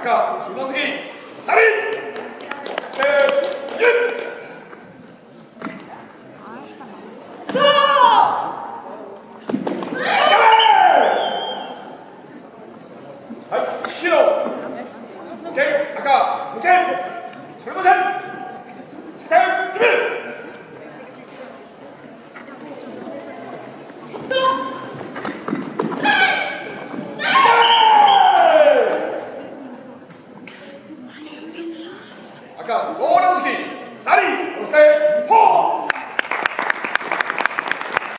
赤、下関、去れはい、白、赤、無剣、それません。赤、ゴールドスキー、サリー、そして、フォー。